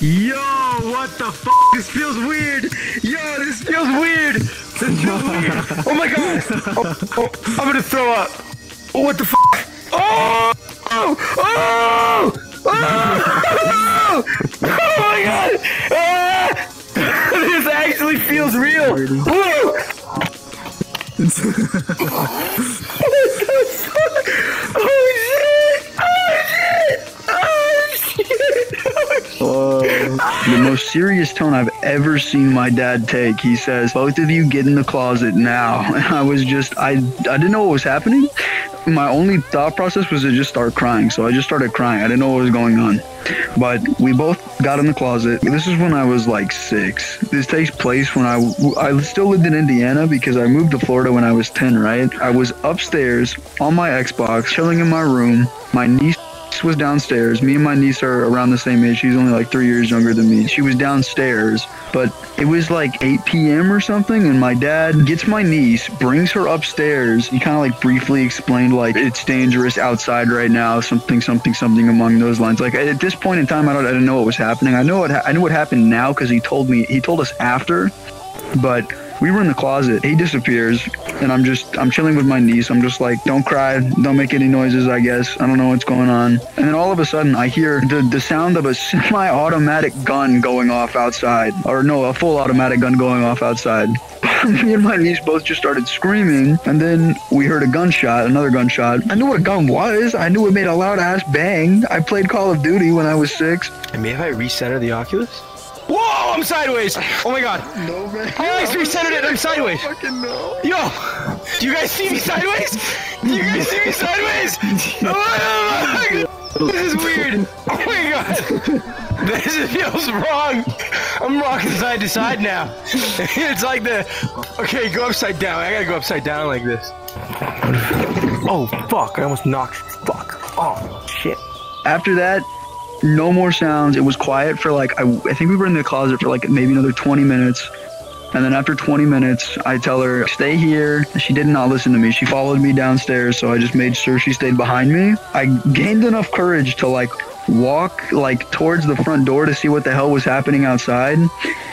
Yo, what the f? This feels weird. Yo, this feels weird. This feels weird. Oh my god. Oh, oh, I'm gonna throw up. Oh, what the f? Oh! Oh! Oh! Oh! Oh my god! Ah! This actually feels real. Woo! The most serious tone I've ever seen my dad take. He says, "Both of you get in the closet now." And I was just, I, I didn't know what was happening. My only thought process was to just start crying. So I just started crying. I didn't know what was going on. But we both got in the closet. This is when I was like six. This takes place when I, I still lived in Indiana because I moved to Florida when I was 10, right? I was upstairs on my Xbox, chilling in my room. My niece was downstairs. Me and my niece are around the same age. She's only like three years younger than me. She was downstairs, but it was like 8 p.m. or something. And my dad gets my niece, brings her upstairs. He kind of like briefly explained like it's dangerous outside right now, something, something, something among those lines. Like at this point in time, I don't, I didn't know what was happening. I know what ha- I knew what happened now because he told me. He told us after, but we were in the closet. He disappears, and I'm just I'm chilling with my niece. I'm just like, don't cry, don't make any noises. I guess I don't know what's going on. And then all of a sudden, I hear the the sound of a semi-automatic gun going off outside, or no, a full automatic gun going off outside. Me and my niece both just started screaming, and then we heard a gunshot, another gunshot. I knew what a gun was. I knew it made a loud ass bang. I played Call of Duty when I was six. And maybe I recenter the Oculus? Whoa, I'm sideways. Oh my god. No man. I always recentered it. I'm sideways. Fucking no. Yo, do you guys see me sideways? Do you guys see me sideways? Oh my god. This is weird. Oh my god. This feels wrong. I'm rocking side to side now. It's like the. Okay, go upside down. I gotta go upside down like this. Oh fuck! I almost knocked. Fuck. Oh shit. after that no more sounds. It was quiet for like I, I think we were in the closet for like maybe another 20 minutes. And then after 20 minutes i tell her stay here. She did not listen to me. She followed me downstairs so i just made sure she stayed behind me. I gained enough courage to like walk like towards the front door to see what the hell was happening outside.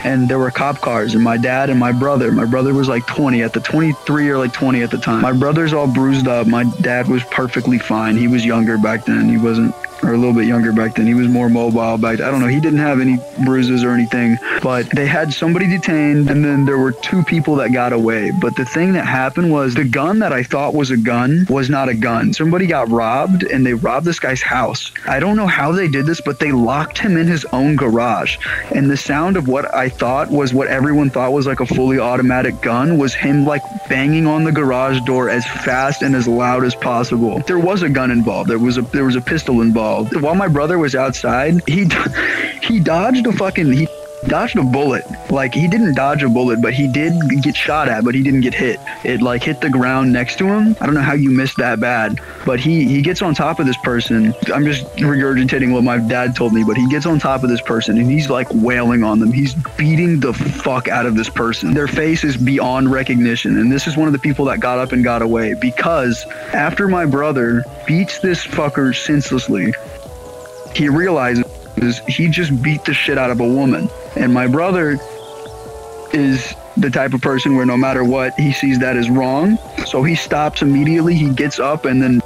And there were cop cars and my dad and my brother. My brother was like 20 at the 23 or like 20 at the time. My brother's all bruised up. My dad was perfectly fine. He was younger back then. He wasn't or a little bit younger back then. He was more mobile back. I don't know. He didn't have any bruises or anything, but they had somebody detained, and then there were two people that got away. But the thing that happened was the gun that I thought was a gun was not a gun. Somebody got robbed, and they robbed this guy's house. I don't know how they did this, but they locked him in his own garage. And the sound of what I thought was what everyone thought was like a fully automatic gun was him like banging on the garage door as fast and as loud as possible. There was a gun involved. There was a there was a pistol involved. While my brother was outside, he he dodged a fucking he dodged a bullet. Like he didn't dodge a bullet, but he did get shot at, but he didn't get hit. It like hit the ground next to him. I don't know how you missed that bad, but he he gets on top of this person. I'm just regurgitating what my dad told me, but he gets on top of this person and he's like wailing on them. He's beating the fuck out of this person. Their face is beyond recognition, and this is one of the people that got up and got away because after my brother beats this fucker senselessly, he realizes he just beat the shit out of a woman. And my brother is the type of person where no matter what, he sees that as wrong. So he stops immediately. He gets up and then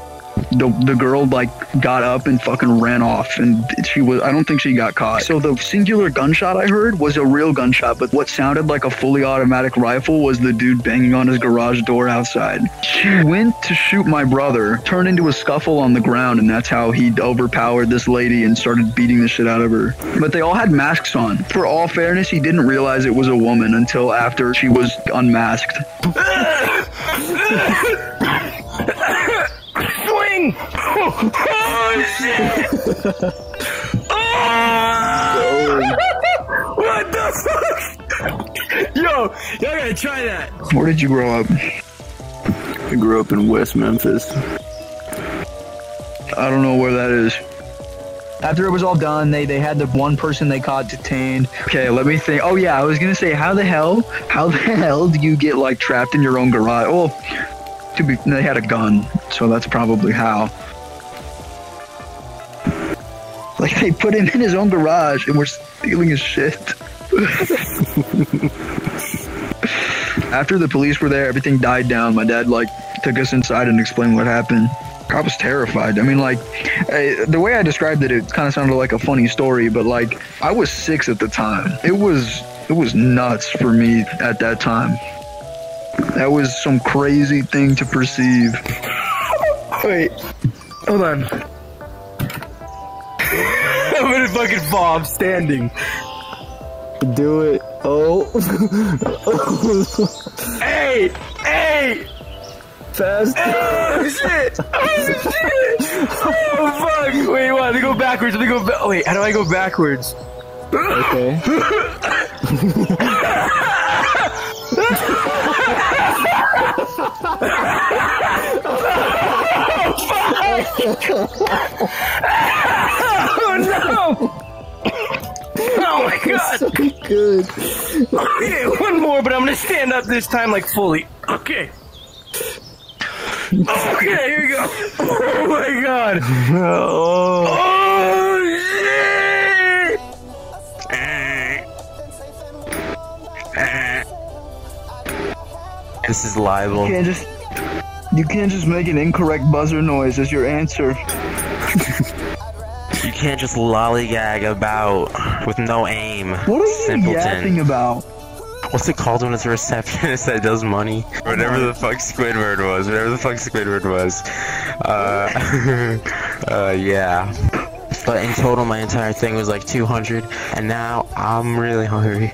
the the girl like got up and fucking ran off and she was I don't think she got caught. So the singular gunshot I heard was a real gunshot, but what sounded like a fully automatic rifle was the dude banging on his garage door outside. She went to shoot my brother, turned into a scuffle on the ground, and that's how he overpowered this lady and started beating the shit out of her. But they all had masks on. For all fairness, he didn't realize it was a woman until after she was unmasked. Oh! What the fuck? Yo, y'all gotta try that. Where did you grow up? I grew up in West Memphis. I don't know where that is. After it was all done, they, they had the one person they caught detained. Okay, let me think. Oh yeah, I was gonna say, how the hell, how the hell do you get like trapped in your own garage? Well, to be, they had a gun, so that's probably how. Like they put him in his own garage and we're stealing his shit. After the police were there, everything died down. My dad like took us inside and explained what happened. I was terrified. I mean, like uh, the way I described it, it kind of sounded like a funny story, but like I was six at the time. It was it was nuts for me at that time. That was some crazy thing to perceive. Wait, hold on. I'm gonna fucking. I'm standing. Do it. Oh. Hey, hey. Fast. Oh shit! Oh shit! Oh fuck! Wait, what? Let me go backwards. Let me go. Ba- oh, wait, how do I go backwards? Okay. Oh Oh, no! Oh my god! So Good. Okay, one more, but I'm gonna stand up this time like fully. Okay. Okay, here we go. Oh my god! Oh. Oh shit! This is libel. You can't just you can't just make an incorrect buzzer noise as your answer. You can't just lollygag about with no aim. What are you Simpleton. yapping about? What's it called when it's a receptionist that does money? Whatever the fuck Squidward was. Whatever the fuck Squidward was. Uh, uh, yeah. But in total, my entire thing was like 200, and now I'm really hungry.